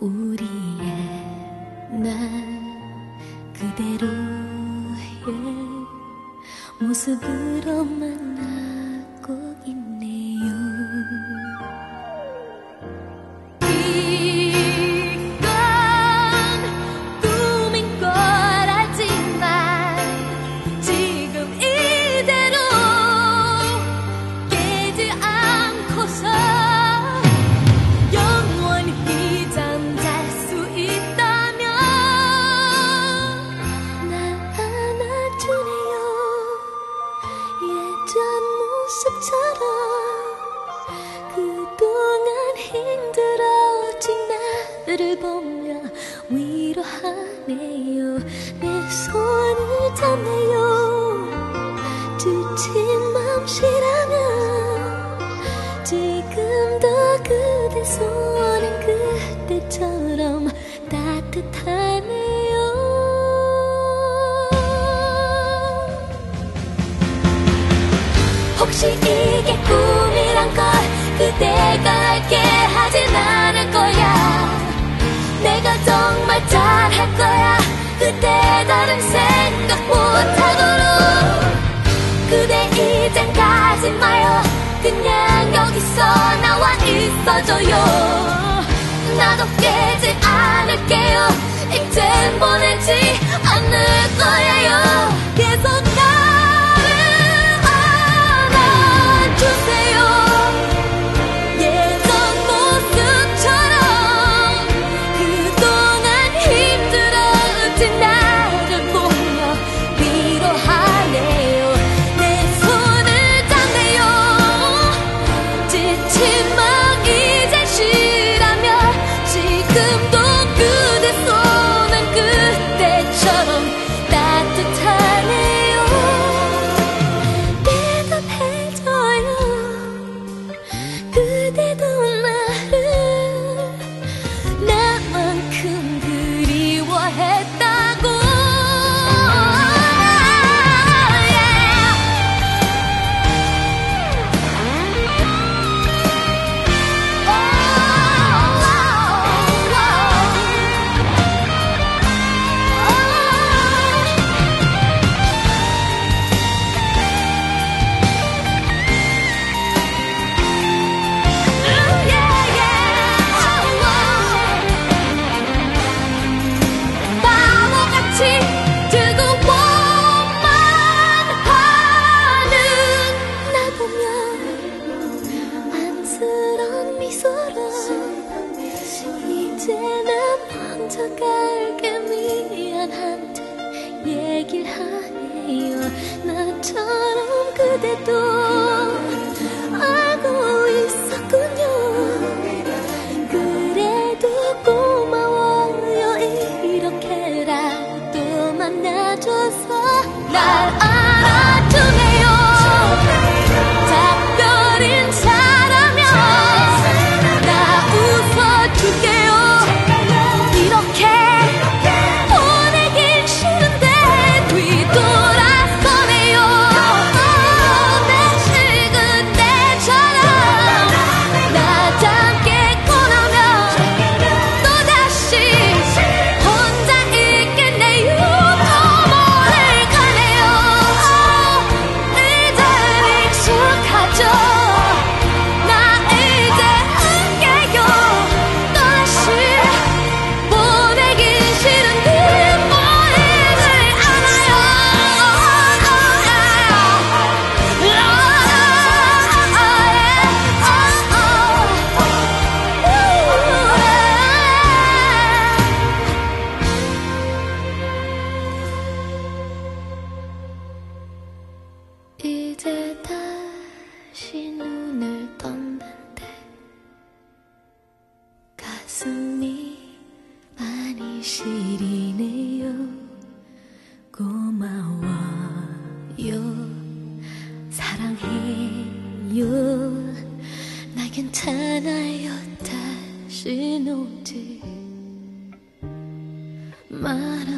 위해 난 그대로의 모습으로만 힘들어진 나를 보며 위로하네요. 내 손을 잡네요. 지친 맘시라면 지금도 그대 손은 그때처럼 따뜻하네요. 혹시 이게 걸 그대가 알게 하진 않을 거야. 내가 정말 잘할 거야. 그때 다른 생각 못하도록. 그대 이젠 가지 마요. 그냥 여기서 나와 있어줘요. 나도 깨지 않을게요. 이젠 보내지 않을 거예요 나처럼 그대도 시리네요. 고마워요. 사랑해요. 나 괜찮아요. 다시 오지 말아